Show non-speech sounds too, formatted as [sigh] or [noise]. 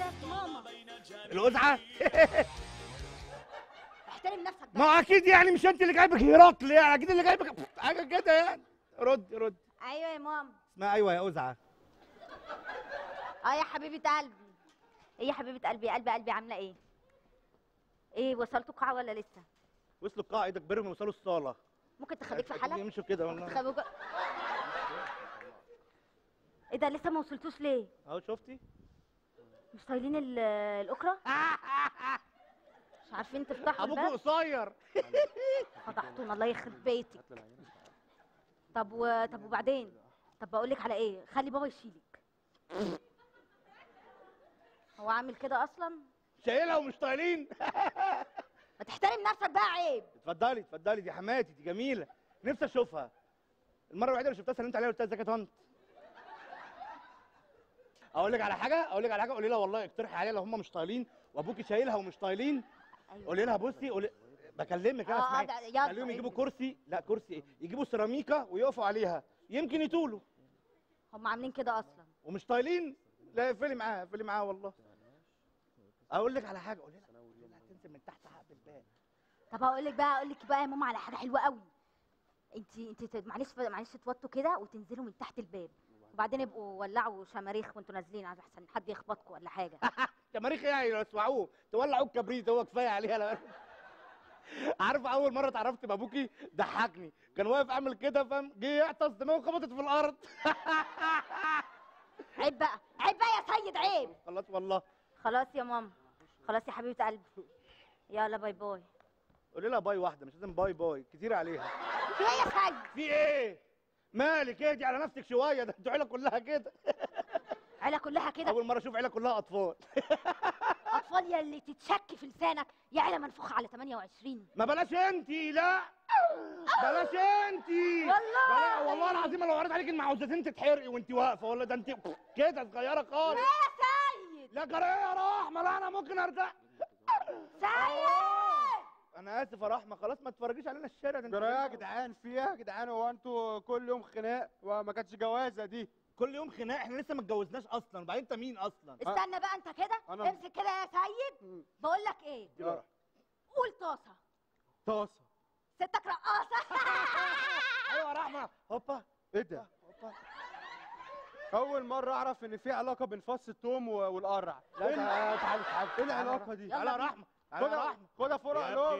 ده ماما القزعه [laughs] احترم نفسك ما هو أكيد يعني مش أنت اللي جايبك هرقل يعني أكيد اللي جايبك حاجة كده يعني. رد رد. أيوه يا ماما. اسمها أيوه يا قزعه آه يا حبيبة قلبي. إيه يا حبيبة قلبي؟ قلبي قلبي عاملة إيه؟ إيه وصلتوا القاعة ولا لسه؟ وصلوا القاعة إيدك برهم وصلوا الصالة. ممكن تخليك في حالك يمشوا كده والله. تخليك إيه ده لسه ما وصلتوش ليه؟ أهو شفتي؟ مش طايلين ال- الأكرة؟ [laughs] مش عارفين تفتحوا أبوك الباب؟ قصير. [laughs] فضحتونا الله يخرب بيتك. طب و... طب وبعدين؟ طب بقول لك على إيه؟ خلي بابا يشيلك. هو عامل كده أصلا؟ شايلها ومش طايلين. [laughs] ما تحترم نفسك بقى عيب. اتفضلي اتفضلي دي حماتي دي جميلة. نفسي أشوفها. المرة الوحيدة اللي شفتها سلمت عليها قلت لها إزيك يا طنط؟ أقول لك على حاجة أقول لك على حاجة قولي لها والله اقترحي عليها لو هم مش طايلين وأبوكي شايلها ومش طايلين. أيوه. قولي لها بصي قولي بكلمك أنا آه اسمعي. يلا. خليهم يجيبوا كرسي لا كرسي إيه يجيبوا سيراميكا ويقفوا عليها. يمكن يطولوا. هم عاملين كده أصلا. ومش طايلين؟ لا اقفلي معاها اقفلي معاها والله. أقول لك على حاجة قولي لها قولي لها تنزل من تحت حق الباب. طب هقول لك بقى أقول لك بقى يا ماما على حاجة حلوة قوي. انت انت معلش معلش توطوا كده وتنزلوا من تحت الباب. وبعدين يبقوا ولعوا شماريخ وانتوا نازلين احسن حد يخبطكم ولا حاجة. [laughs] شماريخ يعني يسمعوه تولعوا الكبريت هو كفاية عليها. لا. [laughs] عارف أول مرة اتعرفت بابوكي ضحكني. كان واقف عامل كده فاهم؟ جه يعطس دماغه خبطت في الأرض. [laughs] عيب بقى. عيب بقى يا سيد عيب. خلاص والله. خلاص يا ماما. خلاص يا حبيبة قلبي. يلا bye bye. قولي لها bye واحدة مش لازم bye bye. كتير عليها. في إيه يا سيد؟ في إيه؟ مالك اهدي على نفسك شوية. ده أنتوا عيلة كلها كده. [laughs] عيلة كلها كده؟ أول مرة أشوف عيلة كلها أطفال. [laughs] أطفال يا اللي تتشك في لسانك. يا عيلة منفوخة على 28 ما بلاش انتي لا. [laughs] بلاش انتي والله. والله العظيم لو قريت عليك المعوذتين تتحرقي وأنت واقفة والله ده أنت كده صغيرة خالص. يا سيد! لا جرى يا رحمه لا أنا ممكن أرجع. آسف يا رحمة خلاص ما تفرجيش علينا الشارع ده انت يا جدعان في إيه يا جدعان هو أنتوا كل يوم خناق؟ وما كانتش جوازة دي. كل يوم خناق؟ إحنا لسه ما اتجوزناش أصلا وبعدين انت مين أصلا؟ استنى بقى انت كده؟ أنا- امسك كده يا سيد. بقول لك إيه؟ آه. قول طاسة. طاسة. ستك رقاصة. [laughs] أيوه يا رحمة. هوبا. إيه ده؟ هوبا. أول مرة أعرف إن في علاقة بين فص الثوم و- والقرع. لا تعالى تعالى تعالى إيه العلاقة دي؟ تعالى يا رحمة. خدها رحمة. خدها فرع لهم